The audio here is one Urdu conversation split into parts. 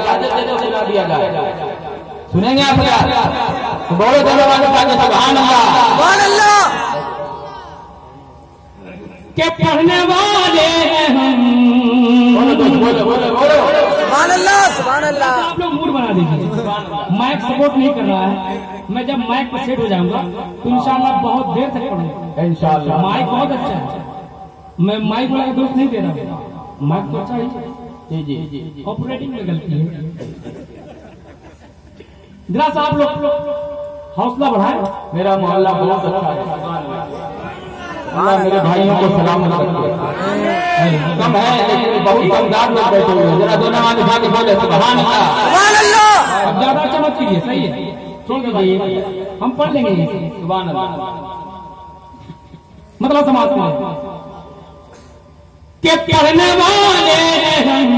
اجازت دے دو سنا دیا جائے سنیں گے آپ کیا؟ بولو چلو والے سبحان اللہ۔ سبحان اللہ۔ کہ پڑھنے والے ہیں ہم۔ بولو دوست، بولو بولو بولو۔ سبحان اللہ سبحان اللہ۔ آپ لوگ موڈ بنا دیجیے مائک سپورٹ نہیں کر رہا ہے۔ میں جب مائک پر سیٹ ہو جاؤں گا تو انشاءاللہ بہت دیر تک پڑھوں گا۔ انشاءاللہ۔ مائک بہت اچھا ہے۔ میں مائک والا دوست نہیں دے رہا۔ ہوں مائک تو اچھا ہی جی جی۔ جی آپریٹنگ میں غلطی ہے۔ ذرا سا آپ لوگ حوصلہ بڑھائیں۔ میرا محلہ بہت اچھا ہے۔ اللہ میرے بھائیوں کو رکھے کم ہے لیکن بہت کمدار لوگ بیٹھے ہوئے ہیں۔ ذرا دونوں اٹھا کے بولے سبحان اللہ۔ سبحان اللہ۔ اب زیادہ چمک کیجیے صحیح ہے۔ چھوڑ دیجیے ہم پڑھ لیں گے۔ سبحان اللہ۔ مطلب سماج میں۔ کہ پڑھنے والے ہیں۔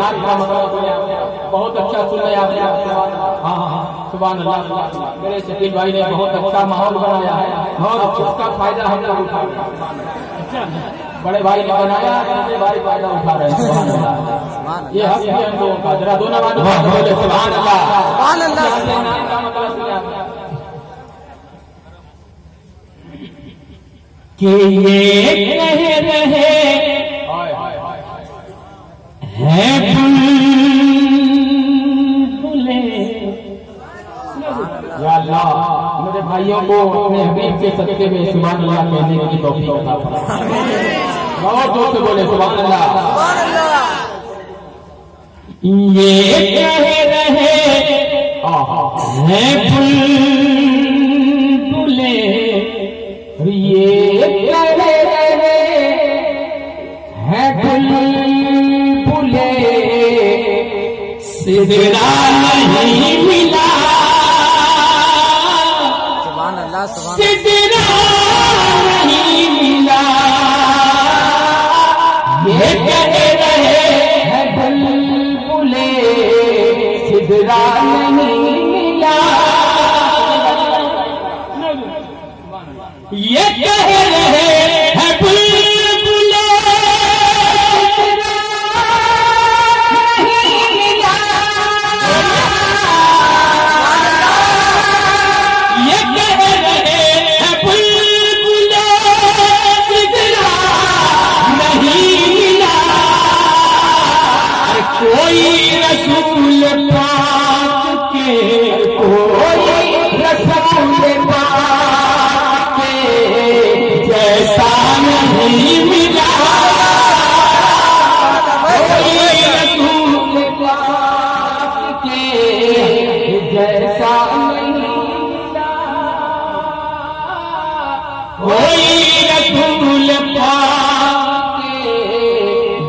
نعت کا مطلب۔ بہت اچھا سن رہے آپ نے ہاں ہاں سبحان اللہ میرے شکیل بھائی نے بہت اچھا ماحول بنایا ہے۔ اور اس کا فائدہ ہم لوگ اٹھا بڑے بھائی نے بنایا چھوٹے بھائی فائدہ اٹھا رہے ہیں۔ یہ حق ہے ہم لوگوں کا۔ ذرا دونوں بات بولے سبحان اللہ۔ سبحان اللہ۔ کہ یہ کہہ رہے ہیں بھائیوں کو اپنے حبیب کے صدقے میں سبحان اللہ کہنے کی توفیق عطا فرمائے بہت زور سے بولے سبحان اللہ سبحان اللہ یہ کہہ رہے ہاں ہاں ہاں ہیں بلبلے یہ کہہ رہے ہیں بلبلے سدرا سدرا نہیں ملا یہ کہہ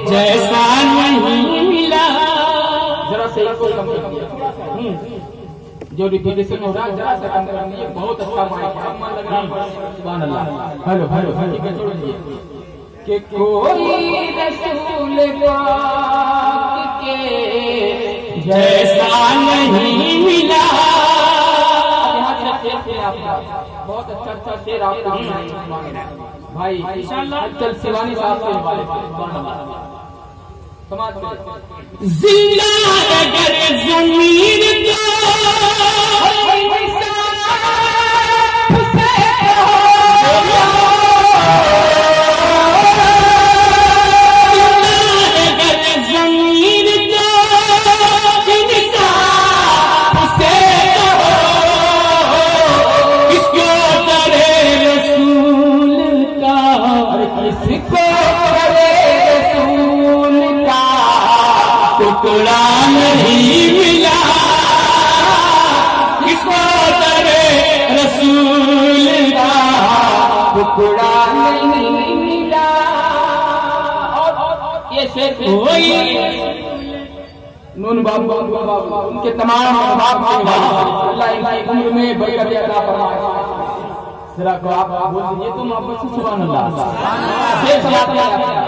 جیسا نہیں ملا۔ ذرا سے ایک کم جو ریپیٹیشن ہو رہا ہے ذرا سے کم کر دیجیے بہت اچھا مائک ہے اب لگ رہا ہے سبحان اللہ ہلو ہلو ٹھیک کہ کوئی رسول پاک کے جیسا نہیں ملا شیر سے آپ کا بہت اچھا اچھا شیر آپ کو۔ بھائی چل سیوانی صاحب سے۔ والے سبحان اللہ سماج میں زندہ اگر نون باب باب باب ان کے تمام باب کے باب اللہ ان کی عمر میں برکت عطا فرمائے۔ سرا کو آپ بول دیجیے تو محبت سے سبحان اللہ۔ سبحان اللہ پھر سلام کیا۔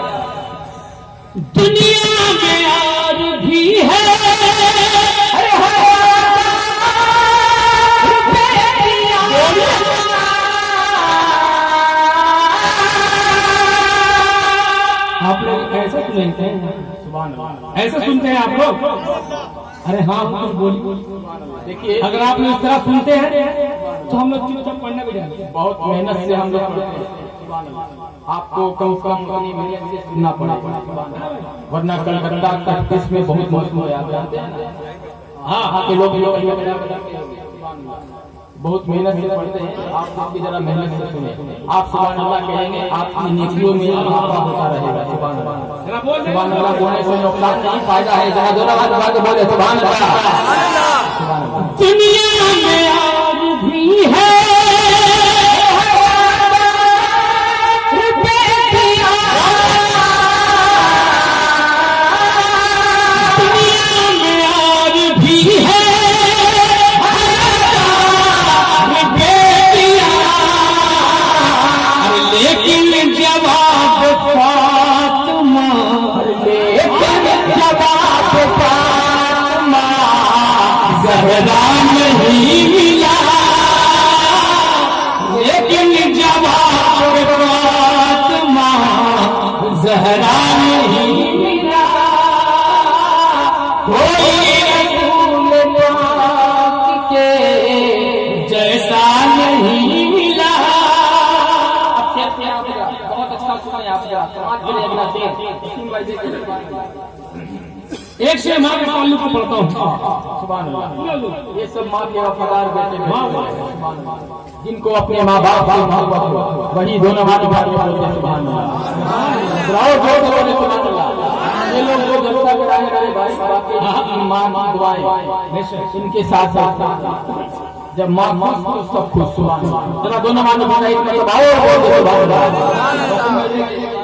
دنیا میں آج بھی ہے۔ آپ لوگ ایسے سنتے ہیں؟ ایسے سنتے ہیں آپ لوگ؟ ارے ہاں کچھ بولی۔ دیکھیے اگر آپ لوگ اس طرح سنتے ہیں تو ہم لوگ چپ پڑھنے بھی جائیں بہت محنت سے ہم لوگ پڑھتے ہیں۔ آپ کو کم کم سے سننا پڑا ورنہ کلکتہ تک اس میں بہت موسم ہو جاتے ہیں۔ ہاں ہاں لوگ بہت محنت سے پڑھتے ہیں آپ سب کی ذرا محنت سے سنیں۔ آپ سبحان اللہ کہیں گے آپ کی نیکیوں میں اضافہ ہوتا رہے گا۔ سبحان اللہ۔ سبحان اللہ بولنے سے نقصان نہیں فائدہ ہے؟ ذرا دونوں ہاتھ بات بولے سبحان اللہ۔ سبحان اللہ۔ دنیا میں آپ بھی ہے۔ ایک سے ماں کے تعلق کو پڑھتا ہوں۔ سبحان اللہ۔ یہ سب ماں کے وفادار بیٹے ماں جن کو اپنے ماں باپ کی محبت وہی دونوں ماں ہاتھ بات کرتے سبحان اللہ۔ اور جو سبحان اللہ۔ یہ لوگ جو جلسہ کرائے میرے بھائی باپ کے ماں ماں دعائیں ان کے ساتھ ساتھ جب ماں خوش تو سب خوش سبحان اللہ دونوں ماں دعائیں ایک مرتبہ اور سبحان اللہ۔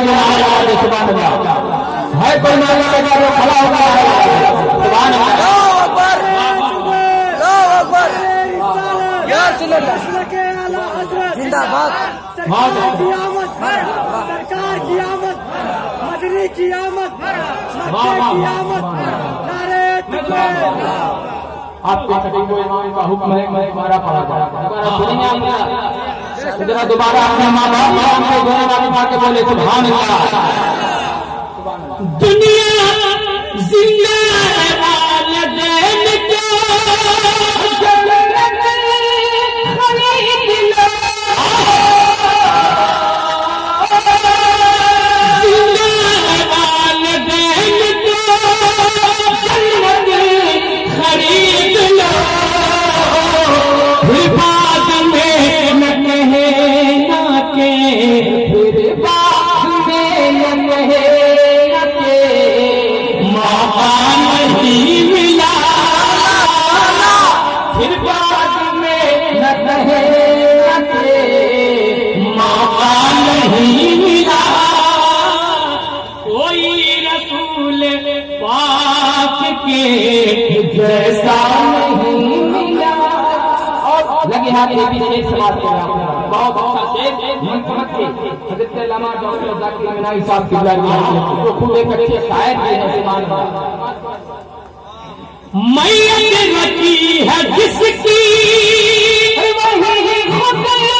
سبحان اللہ ہے کوئی مانگا ہوگا جو کھڑا ہوگا سبحان اللہ سرکار کی آمد مدنی کی آمد کی آمد آپ کے سبھی کو امام کا حکم ہے ہمارا پڑھا جائے دوبارہ اپنے ماں باپ باپ کے بولے سبحان اللہ۔ دنیا زندہ جیسا نہیں ملا۔ لگے ہاتھ کے پیچھے سماج کے بہت اچھا سمجھ کے حضرت علامہ منائی صاحب کی وہ پورے کچے کے مسلمان میت رکھی ہے جس کی۔ وہی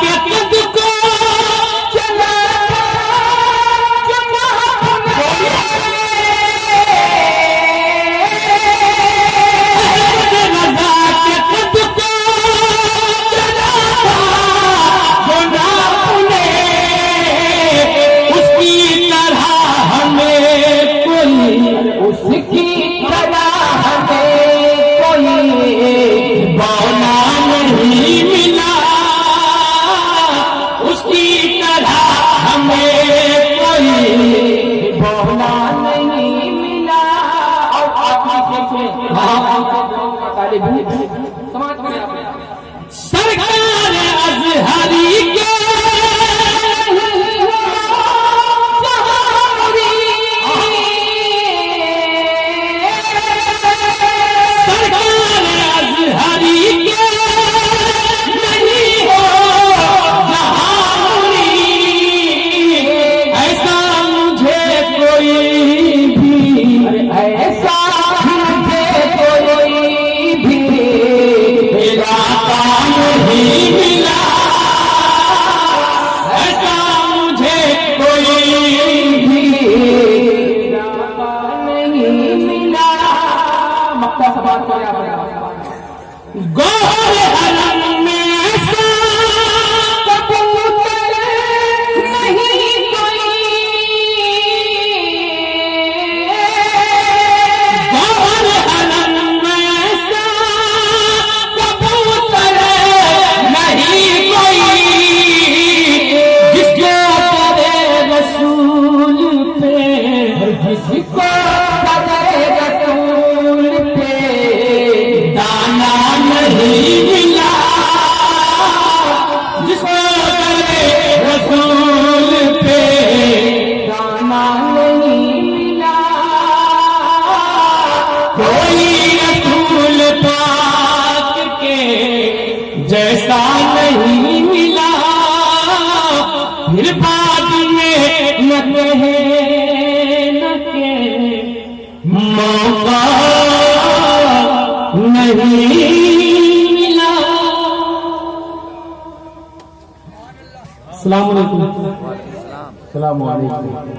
کے Mau.